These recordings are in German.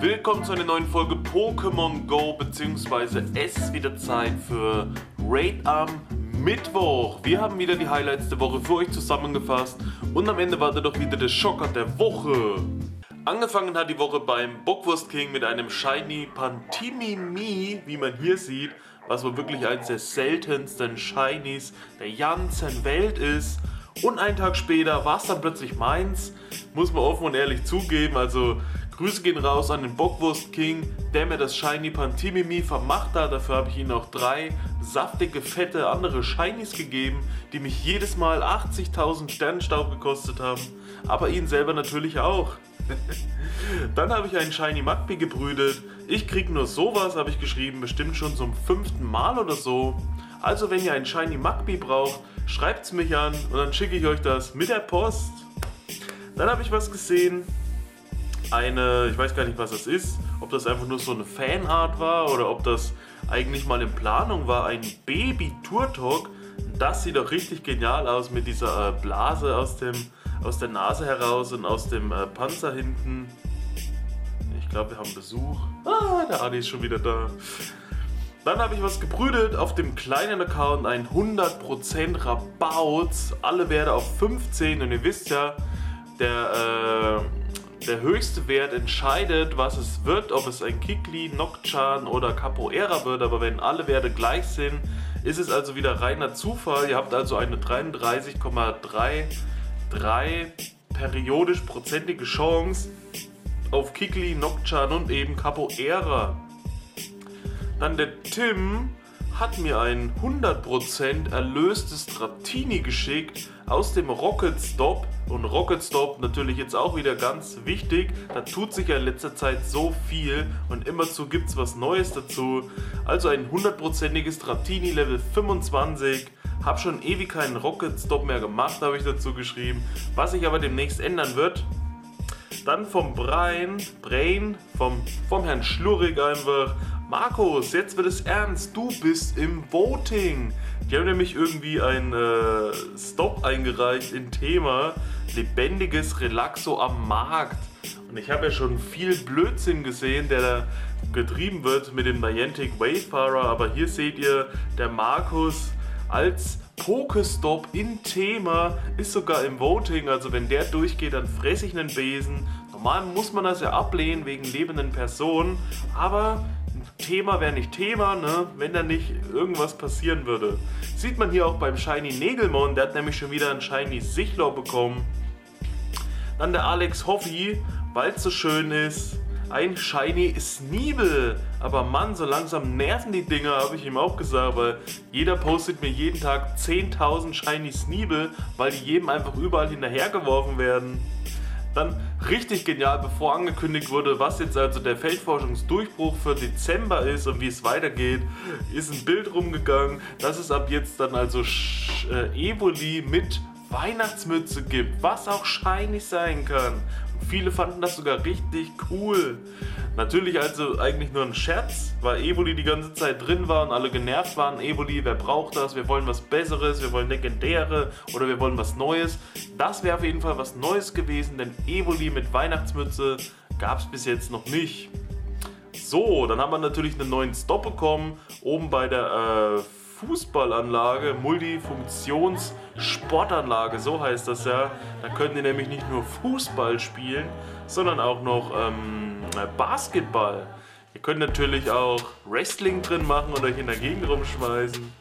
Willkommen zu einer neuen Folge Pokémon Go, beziehungsweise es ist wieder Zeit für Raid am Mittwoch. Wir haben wieder die Highlights der Woche für euch zusammengefasst und am Ende wartet doch wieder der Schocker der Woche. Angefangen hat die Woche beim Bockwurst King mit einem Shiny Pantimimi, wie man hier sieht, was wohl wirklich eines der seltensten Shinies der ganzen Welt ist. Und einen Tag später war es dann plötzlich meins, muss man offen und ehrlich zugeben. Also Grüße gehen raus an den Bockwurst King, der mir das Shiny Pantimimi vermacht hat. Dafür habe ich ihm noch drei saftige, fette andere Shinies gegeben, die mich jedes Mal 80.000 Sternenstaub gekostet haben. Aber ihn selber natürlich auch. Dann habe ich einen Shiny Magpie gebrütet. Ich krieg nur sowas, habe ich geschrieben, bestimmt schon zum fünften Mal oder so. Also wenn ihr einen Shiny Magpie braucht, schreibt es mich an und dann schicke ich euch das mit der Post. Dann habe ich was gesehen. Eine, ich weiß gar nicht, was das ist. Ob das einfach nur so eine Fanart war oder ob das eigentlich mal in Planung war. Ein Baby Turtok. Das sieht doch richtig genial aus mit dieser äh, Blase aus, dem, aus der Nase heraus und aus dem äh, Panzer hinten. Ich glaube, wir haben Besuch. Ah, der Adi ist schon wieder da. Dann habe ich was gebrütet auf dem kleinen Account, ein 100% Rabaut. Alle Werte auf 15 und ihr wisst ja, der, äh, der höchste Wert entscheidet, was es wird, ob es ein Kikli, Nocturne oder Capoeira wird. Aber wenn alle Werte gleich sind, ist es also wieder reiner Zufall. Ihr habt also eine 33,33 periodisch prozentige Chance auf Kikli, Nocturne und eben Capoeira. Dann der Tim hat mir ein 100% erlöstes Trattini geschickt aus dem Rocket Stop. Und Rocket Stop natürlich jetzt auch wieder ganz wichtig. Da tut sich ja in letzter Zeit so viel und immerzu gibt es was Neues dazu. Also ein 100%iges Trattini Level 25. Hab schon ewig keinen Rocket Stop mehr gemacht, habe ich dazu geschrieben. Was sich aber demnächst ändern wird. Dann vom Brain, Brain, vom, vom Herrn Schlurrig einfach Markus, jetzt wird es ernst. Du bist im Voting. Die haben nämlich irgendwie ein äh, Stop eingereicht in Thema lebendiges Relaxo am Markt. Und ich habe ja schon viel Blödsinn gesehen, der da getrieben wird mit dem Niantic Wayfarer. Aber hier seht ihr, der Markus als Pokestop in Thema ist sogar im Voting. Also wenn der durchgeht, dann fresse ich einen Besen. Normal muss man das ja ablehnen wegen lebenden Personen. Aber Thema wäre nicht Thema, ne? wenn da nicht irgendwas passieren würde. Sieht man hier auch beim Shiny Nägelmon, der hat nämlich schon wieder ein Shiny Sichlor bekommen. Dann der Alex Hoffi, weil es so schön ist, ein Shiny Sneebel. Aber Mann, so langsam nerven die Dinger, habe ich ihm auch gesagt, weil jeder postet mir jeden Tag 10.000 Shiny Sneebel, weil die jedem einfach überall hinterhergeworfen werden. Dann richtig genial, bevor angekündigt wurde, was jetzt also der Feldforschungsdurchbruch für Dezember ist und wie es weitergeht, ist ein Bild rumgegangen, dass es ab jetzt dann also äh, Evoli mit Weihnachtsmütze gibt, was auch shiny sein kann. Viele fanden das sogar richtig cool. Natürlich also eigentlich nur ein Scherz, weil Evoli die ganze Zeit drin war und alle genervt waren. Evoli, wer braucht das? Wir wollen was Besseres, wir wollen Legendäre oder wir wollen was Neues. Das wäre auf jeden Fall was Neues gewesen, denn Evoli mit Weihnachtsmütze gab es bis jetzt noch nicht. So, dann haben wir natürlich einen neuen Stop bekommen, oben bei der äh, Fußballanlage, Multifunktions-Sportanlage, so heißt das ja. Da können die nämlich nicht nur Fußball spielen, sondern auch noch ähm, Basketball. Ihr könnt natürlich auch Wrestling drin machen und euch in der Gegend rumschmeißen.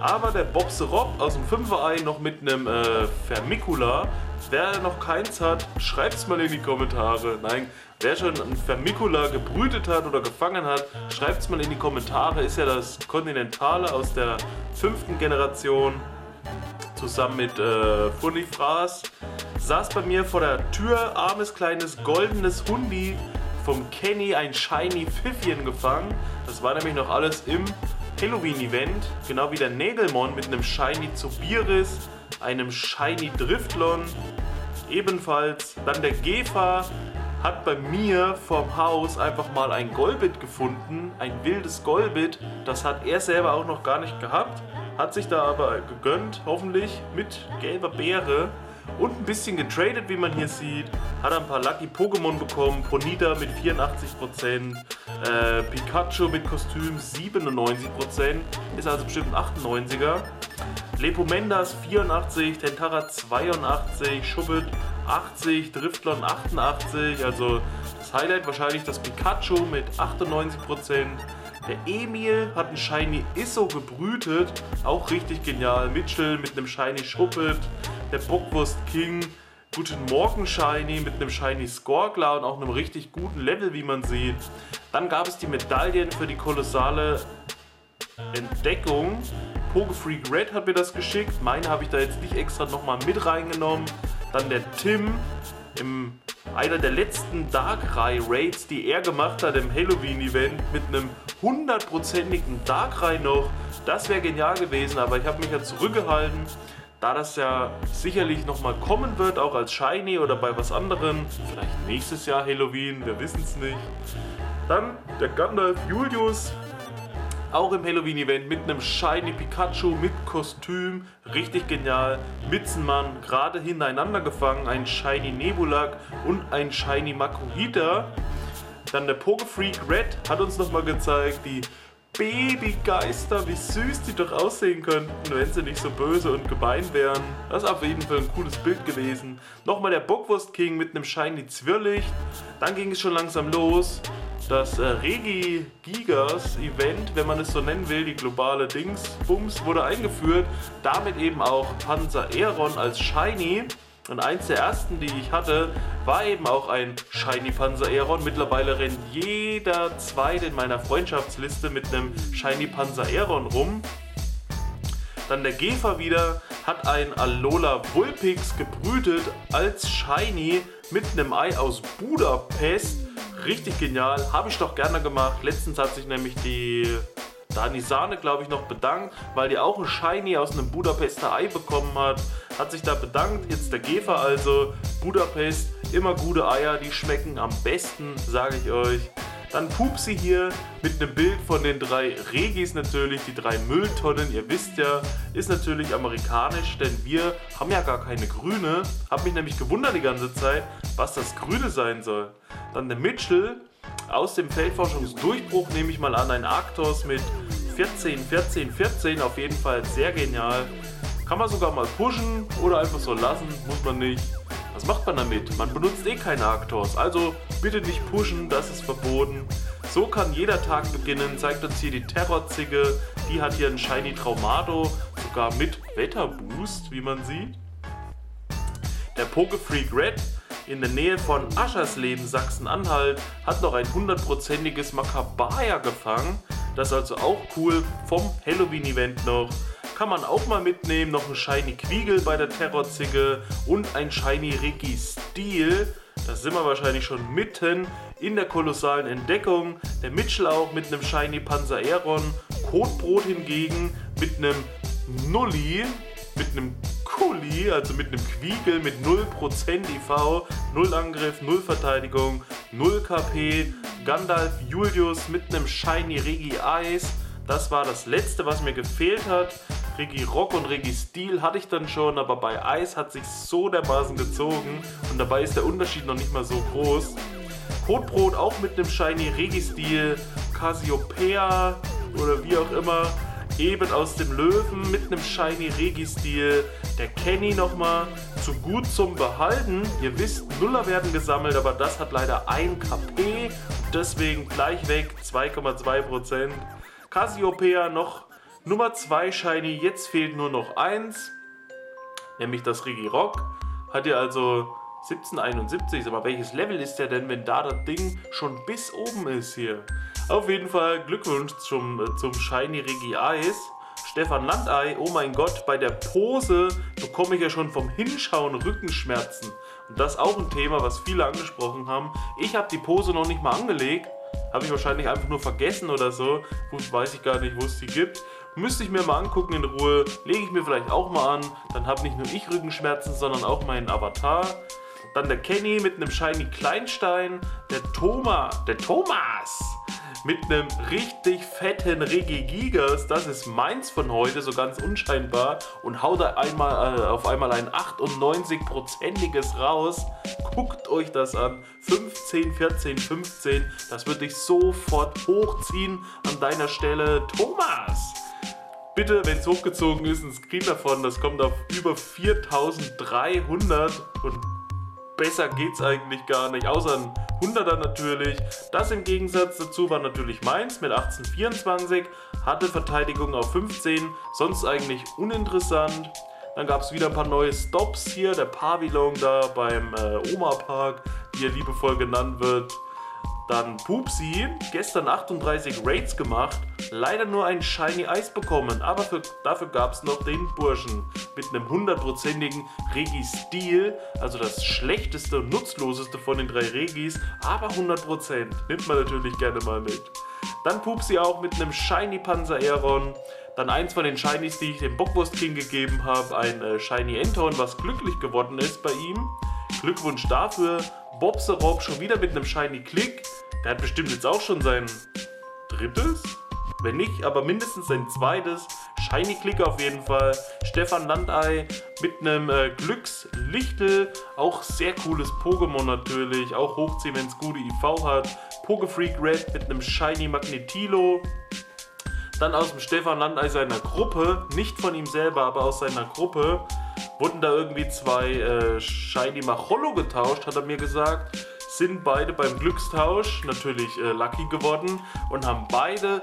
Aber der Bobse Rob aus dem Fünferei noch mit einem äh, Vermicula. Wer noch keins hat, schreibt es mal in die Kommentare. Nein, Wer schon ein Vermicula gebrütet hat oder gefangen hat, schreibt es mal in die Kommentare. Ist ja das Kontinentale aus der fünften Generation zusammen mit äh, Funifras. Saß bei mir vor der Tür, armes kleines goldenes Hundi vom Kenny, ein Shiny Pfiffchen gefangen. Das war nämlich noch alles im Halloween-Event. Genau wie der Nägelmon mit einem Shiny Zobiris, einem Shiny Driftlon. Ebenfalls dann der Gefa hat bei mir vorm Haus einfach mal ein Golbit gefunden, ein wildes Golbit. Das hat er selber auch noch gar nicht gehabt, hat sich da aber gegönnt, hoffentlich mit gelber Beere. und ein bisschen getradet, wie man hier sieht. Hat ein paar Lucky Pokémon bekommen. Ponita mit 84%, äh, Pikachu mit Kostüm 97%, ist also bestimmt ein 98er. Lepomendas 84, Tentara 82, Schubbet 80, Driftlon 88, also das Highlight wahrscheinlich das Pikachu mit 98%. Der Emil hat einen Shiny Isso gebrütet, auch richtig genial. Mitchell mit einem Shiny Schuppet, der Bockwurst King, guten Morgen Shiny mit einem Shiny Skorgler und auch einem richtig guten Level, wie man sieht. Dann gab es die Medaillen für die kolossale Entdeckung. Pogefreak Red hat mir das geschickt. Meine habe ich da jetzt nicht extra nochmal mit reingenommen. Dann der Tim im einer der letzten Darkrai Raids, die er gemacht hat im Halloween-Event mit einem hundertprozentigen Darkrai noch. Das wäre genial gewesen, aber ich habe mich ja zurückgehalten, da das ja sicherlich nochmal kommen wird, auch als Shiny oder bei was anderem. Vielleicht nächstes Jahr Halloween, wir wissen es nicht. Dann der Gandalf Julius, auch im Halloween-Event mit einem Shiny Pikachu mit Kostüm. Richtig genial. Mitzenmann gerade hintereinander gefangen. Ein Shiny Nebulak und ein Shiny Makuhita. Dann der Pokefreak Red hat uns nochmal gezeigt, die Babygeister, wie süß die doch aussehen könnten, wenn sie nicht so böse und gemein wären. Das ist auf jeden Fall ein cooles Bild gewesen. Nochmal der Bockwurst King mit einem Shiny Zwirrlicht. Dann ging es schon langsam los das äh, Regi Gigas Event, wenn man es so nennen will, die globale Dingsbums, wurde eingeführt. Damit eben auch Panzer Aeron als Shiny. Und eins der ersten, die ich hatte, war eben auch ein Shiny Panzer Aeron. Mittlerweile rennt jeder zweite in meiner Freundschaftsliste mit einem Shiny Panzer Aeron rum. Dann der Gefer wieder hat ein Alola Vulpix gebrütet als Shiny mit einem Ei aus Budapest richtig genial. Habe ich doch gerne gemacht. Letztens hat sich nämlich die Dani Sahne, glaube ich, noch bedankt, weil die auch ein Shiny aus einem Budapester Ei bekommen hat. Hat sich da bedankt. Jetzt der Gefer also. Budapest, immer gute Eier, die schmecken am besten, sage ich euch. Dann Pupsi hier mit einem Bild von den drei Regis natürlich, die drei Mülltonnen. Ihr wisst ja, ist natürlich amerikanisch, denn wir haben ja gar keine grüne. Hab mich nämlich gewundert die ganze Zeit, was das Grüne sein soll. Dann der Mitchell aus dem Feldforschungsdurchbruch nehme ich mal an, ein Arctos mit 14, 14, 14. Auf jeden Fall sehr genial. Kann man sogar mal pushen oder einfach so lassen, muss man nicht. Was macht man damit? Man benutzt eh keine Arctos, also bitte nicht pushen, das ist verboten. So kann jeder Tag beginnen, zeigt uns hier die Terrorzigge. Die hat hier einen Shiny Traumado, sogar mit Wetterboost, wie man sieht. Der Pokefreak Red in der Nähe von Aschersleben, Sachsen-Anhalt, hat noch ein hundertprozentiges Makabaya gefangen. Das ist also auch cool vom Halloween-Event noch. Kann man auch mal mitnehmen. Noch ein Shiny Quiegel bei der Terrorzicke und ein Shiny Ricky Steel. Da sind wir wahrscheinlich schon mitten in der kolossalen Entdeckung. Der Mitchell auch mit einem Shiny Panzer Aeron. Kotbrot hingegen mit einem Nulli, mit einem Kuli, also mit einem Quiegel mit 0% IV, 0 Angriff, 0 Verteidigung, 0 KP. Gandalf Julius mit einem Shiny Regi Eis. Das war das letzte, was mir gefehlt hat. Regi Rock und Regi Steel hatte ich dann schon, aber bei Eis hat sich so dermaßen gezogen und dabei ist der Unterschied noch nicht mal so groß. Kotbrot auch mit einem Shiny Regi Steel, Cassiopeia oder wie auch immer, eben aus dem Löwen mit einem Shiny Regi Steel. Der Kenny nochmal zu gut zum Behalten. Ihr wisst, Nuller werden gesammelt, aber das hat leider 1 KP, deswegen gleich weg, 2,2%. Cassiopeia noch Nummer 2 Shiny, jetzt fehlt nur noch eins, nämlich das Regirock. Hat ja also 1771, aber welches Level ist der denn, wenn da das Ding schon bis oben ist hier? Auf jeden Fall Glückwunsch zum, äh, zum Shiny Regi Eis. Stefan Landei, oh mein Gott, bei der Pose bekomme ich ja schon vom Hinschauen Rückenschmerzen. Und das ist auch ein Thema, was viele angesprochen haben. Ich habe die Pose noch nicht mal angelegt. Habe ich wahrscheinlich einfach nur vergessen oder so. Weiß ich gar nicht, wo es die gibt. Müsste ich mir mal angucken in Ruhe. Lege ich mir vielleicht auch mal an. Dann habe nicht nur ich Rückenschmerzen, sondern auch mein Avatar. Dann der Kenny mit einem Shiny Kleinstein. Der Thomas, der Thomas mit einem richtig fetten Regigigas. Das ist meins von heute, so ganz unscheinbar. Und haut da einmal, äh, auf einmal ein 98-prozentiges raus. Guckt euch das an. 15, 14, 15. Das würde ich sofort hochziehen an deiner Stelle. Thomas! Bitte, wenn es hochgezogen ist, ein Screen davon. Das kommt auf über 4300 und besser geht's eigentlich gar nicht, außer ein 100er natürlich. Das im Gegensatz dazu war natürlich Mainz mit 1824, hatte Verteidigung auf 15, sonst eigentlich uninteressant. Dann gab es wieder ein paar neue Stops hier, der Pavillon da beim äh, Oma Park, wie er liebevoll genannt wird. Dann Pupsi, gestern 38 Raids gemacht, leider nur ein Shiny Eis bekommen, aber für, dafür gab es noch den Burschen mit einem hundertprozentigen Regi-Stil, also das schlechteste und nutzloseste von den drei Regis, aber 100%, nimmt man natürlich gerne mal mit. Dann Pupsi auch mit einem Shiny Panzer Aeron, dann eins von den Shinies, die ich dem Bockwurst King gegeben habe, ein äh, Shiny Enton, was glücklich geworden ist bei ihm. Glückwunsch dafür. Bobserob schon wieder mit einem Shiny Click. Der hat bestimmt jetzt auch schon sein drittes, wenn nicht, aber mindestens sein zweites. Shiny Click auf jeden Fall. Stefan Landei mit einem äh, Glückslichtel. Auch sehr cooles Pokémon natürlich. Auch hochziehen, wenn es gute IV hat. Pokefreak Red mit einem Shiny Magnetilo. Dann aus dem Stefan Landei seiner Gruppe, nicht von ihm selber, aber aus seiner Gruppe, wurden da irgendwie zwei äh, Shiny Macholo getauscht, hat er mir gesagt. Sind beide beim Glückstausch natürlich äh, lucky geworden und haben beide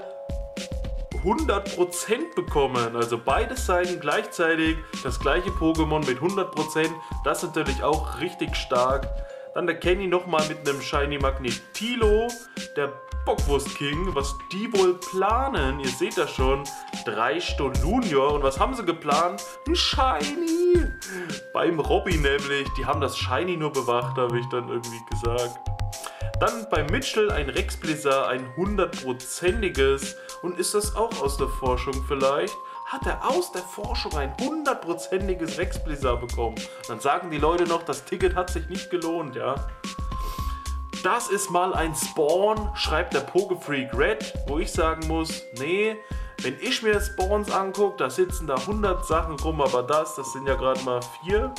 100% bekommen. Also beide Seiten gleichzeitig das gleiche Pokémon mit 100%. Das ist natürlich auch richtig stark. Dann der Kenny nochmal mit einem Shiny Magnetilo. Der Bockwurst King, was die wohl planen. Ihr seht das schon. Drei Stunden Junior. Und was haben sie geplant? Ein Shiny. Beim Robby nämlich. Die haben das Shiny nur bewacht, habe ich dann irgendwie gesagt. Dann bei Mitchell ein Rex Blizzard, ein hundertprozentiges. Und ist das auch aus der Forschung vielleicht? Hat er aus der Forschung ein hundertprozentiges Rex Blizzard bekommen? Dann sagen die Leute noch, das Ticket hat sich nicht gelohnt, ja. Das ist mal ein Spawn, schreibt der Pokefreak Red, wo ich sagen muss, nee, wenn ich mir Spawns angucke, da sitzen da 100 Sachen rum, aber das, das sind ja gerade mal vier.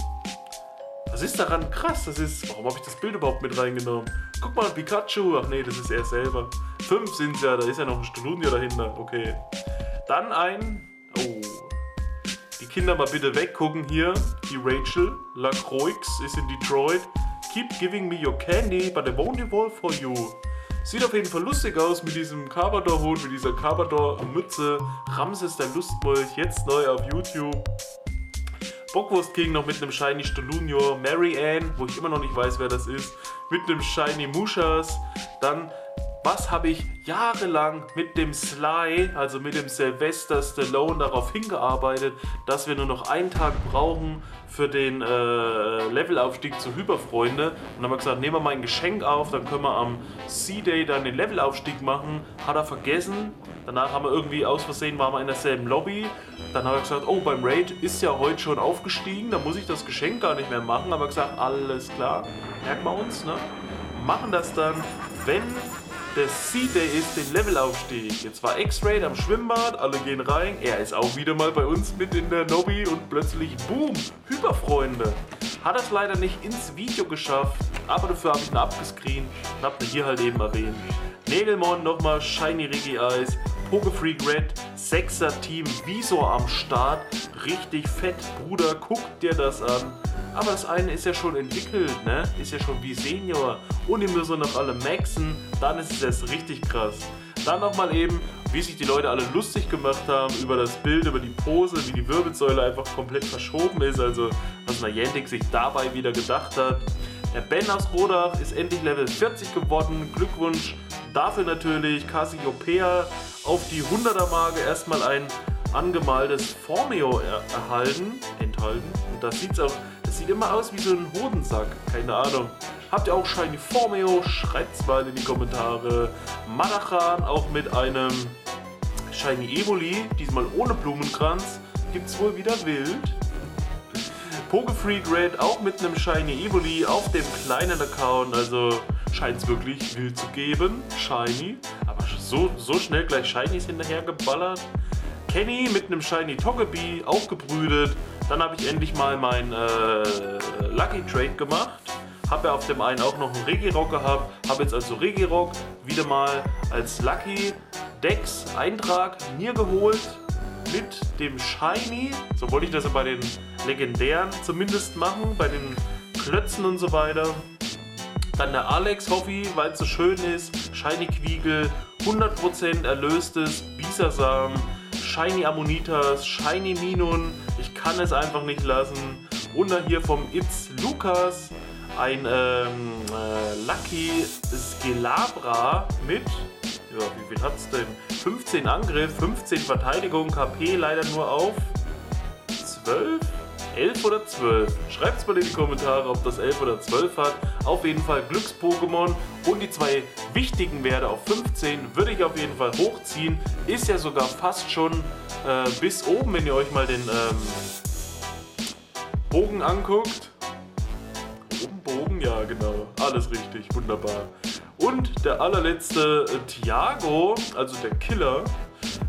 Was ist daran krass? Das ist, warum habe ich das Bild überhaupt mit reingenommen? Guck mal, Pikachu. Ach nee, das ist er selber. Fünf sind ja, da ist ja noch ein Stolunia dahinter. Okay. Dann ein. Oh. Die Kinder mal bitte weggucken hier. Die Rachel Lacroix ist in Detroit. Keep giving me your candy, but I won't evolve for you. Sieht auf jeden Fall lustig aus mit diesem Carpador-Hut, mit dieser Carpador-Mütze. Ramses der Lustmolch, jetzt neu auf YouTube. Bockwurst King noch mit einem Shiny Stolunio, Mary Ann, wo ich immer noch nicht weiß, wer das ist, mit einem Shiny Mushas. Dann, was habe ich jahrelang mit dem Sly, also mit dem Sylvester Stallone, darauf hingearbeitet, dass wir nur noch einen Tag brauchen für den äh, Levelaufstieg zu Hyperfreunde. Und dann haben wir gesagt, nehmen wir mal ein Geschenk auf, dann können wir am C-Day dann den Levelaufstieg machen. Hat er vergessen. Danach haben wir irgendwie aus Versehen, waren wir in derselben Lobby. Dann haben wir gesagt, oh, beim Raid ist ja heute schon aufgestiegen, da muss ich das Geschenk gar nicht mehr machen. Haben wir gesagt, alles klar, merken wir uns, ne? Machen das dann, wenn der C-Day ist, den Levelaufstieg. Jetzt war X-Raid am Schwimmbad, alle gehen rein. Er ist auch wieder mal bei uns mit in der Lobby und plötzlich, boom, Hyperfreunde. Hat es leider nicht ins Video geschafft, aber dafür habe ich ihn abgescreent und habe ihn hier halt eben erwähnt. Nägelmon nochmal, Shiny Regi Eis, Pokefreak Red, 6er Team Visor am Start. Richtig fett, Bruder, guck dir das an. Aber das eine ist ja schon entwickelt, ne? Ist ja schon wie Senior. Und die müssen noch alle maxen. Dann ist es erst richtig krass. Dann nochmal eben, wie sich die Leute alle lustig gemacht haben über das Bild, über die Pose, wie die Wirbelsäule einfach komplett verschoben ist. Also, was Niantic sich dabei wieder gedacht hat. Der Ben aus Rodach ist endlich Level 40 geworden. Glückwunsch dafür natürlich. Cassiopeia auf die 100er-Marke erstmal ein angemaltes Formeo er erhalten, enthalten. Und das sieht auch, das sieht immer aus wie so ein Hodensack. Keine Ahnung. Habt ihr auch Shiny Formeo? Schreibt's mal in die Kommentare. Madachan auch mit einem Shiny Evoli, diesmal ohne Blumenkranz. Gibt's wohl wieder wild. Pokefreak Red auch mit einem Shiny Evoli auf dem kleinen Account. Also scheint es wirklich wild zu geben. Shiny. So, so schnell gleich Shinies hinterhergeballert. Kenny mit einem Shiny Togepi, auch gebrüdet. Dann habe ich endlich mal mein äh, Lucky Trade gemacht. Habe ja auf dem einen auch noch einen Regirock gehabt. Habe jetzt also Regirock wieder mal als Lucky Dex Eintrag mir geholt mit dem Shiny. So wollte ich das ja bei den legendären zumindest machen, bei den Klötzen und so weiter. Dann der Alex Hoffi, weil es so schön ist. Shiny Quiegel, 100% erlöstes Bisasam, Shiny Ammonitas, Shiny Minun. Ich kann es einfach nicht lassen. Und dann hier vom It's Lukas ein ähm, äh, Lucky Skelabra mit, ja, wie viel hat es denn? 15 Angriff, 15 Verteidigung, KP leider nur auf 12? 11 oder 12? Schreibt es mal in die Kommentare, ob das 11 oder 12 hat. Auf jeden Fall Glücks-Pokémon und die zwei wichtigen Werte auf 15 würde ich auf jeden Fall hochziehen. Ist ja sogar fast schon äh, bis oben, wenn ihr euch mal den ähm, Bogen anguckt. Oben Bogen? Ja, genau. Alles richtig. Wunderbar. Und der allerletzte äh, Thiago, also der Killer,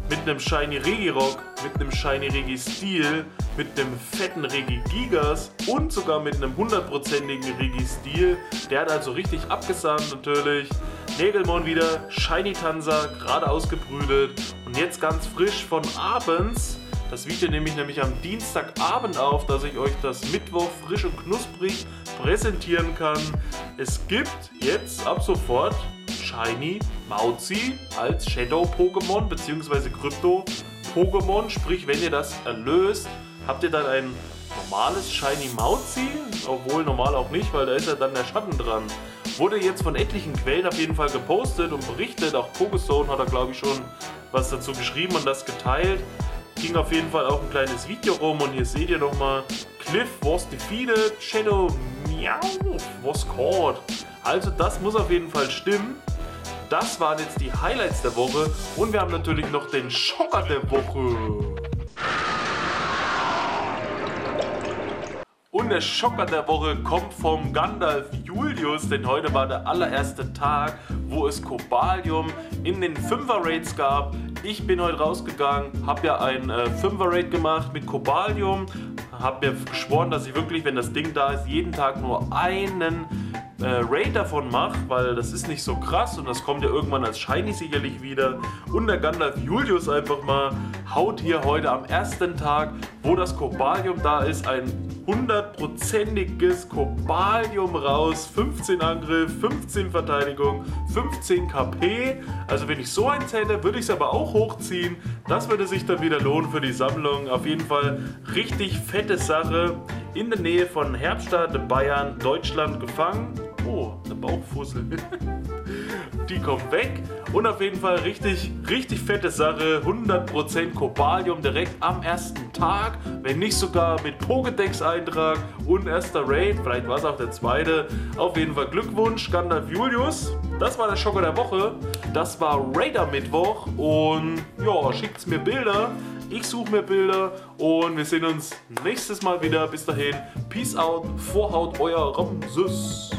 mit einem Shiny Regirock, mit einem Shiny Regi Steel, mit einem fetten Regi Gigas und sogar mit einem hundertprozentigen Regi Steel. Der hat also richtig abgesahnt natürlich. Nägelmon wieder, Shiny Tanzer, gerade ausgebrütet und jetzt ganz frisch von abends. Das Video nehme ich nämlich am Dienstagabend auf, dass ich euch das Mittwoch frisch und knusprig präsentieren kann. Es gibt jetzt ab sofort Shiny Mauzi als Shadow-Pokémon bzw. Krypto-Pokémon. Sprich, wenn ihr das erlöst, habt ihr dann ein normales Shiny Mauzi, obwohl normal auch nicht, weil da ist ja dann der Schatten dran. Wurde jetzt von etlichen Quellen auf jeden Fall gepostet und berichtet. Auch Pokestone hat da glaube ich schon was dazu geschrieben und das geteilt. Ging auf jeden Fall auch ein kleines Video rum und hier seht ihr nochmal Cliff was defeated, Shadow Meow was caught. Also das muss auf jeden Fall stimmen. Das waren jetzt die Highlights der Woche und wir haben natürlich noch den Schocker der Woche. Und der Schocker der Woche kommt vom Gandalf Julius, denn heute war der allererste Tag, wo es Kobalium in den 5er Raids gab. Ich bin heute rausgegangen, habe ja ein äh, 5er Raid gemacht mit Kobalium, habe mir geschworen, dass ich wirklich, wenn das Ding da ist, jeden Tag nur einen äh, Raid davon mache, weil das ist nicht so krass und das kommt ja irgendwann als Shiny sicherlich wieder. Und der Gandalf Julius einfach mal haut hier heute am ersten Tag, wo das Kobalium da ist, ein hundertprozentiges Kobalium raus. 15 Angriff, 15 Verteidigung, 15 KP. Also wenn ich so eins hätte, würde ich es aber auch hochziehen. Das würde sich dann wieder lohnen für die Sammlung. Auf jeden Fall richtig fette Sache. In der Nähe von Herbstadt, Bayern, Deutschland gefangen. Oh, eine Bauchfussel. Die kommt weg. Und auf jeden Fall richtig, richtig fette Sache. 100% Kobalium direkt am ersten Tag. Wenn nicht sogar mit Pokédex-Eintrag und erster Raid. Vielleicht war es auch der zweite. Auf jeden Fall Glückwunsch, Gandalf Julius. Das war der Schocker der Woche. Das war Raider Mittwoch. Und ja, schickt mir Bilder. Ich suche mir Bilder und wir sehen uns nächstes Mal wieder. Bis dahin, Peace out, Vorhaut, euer Ramses.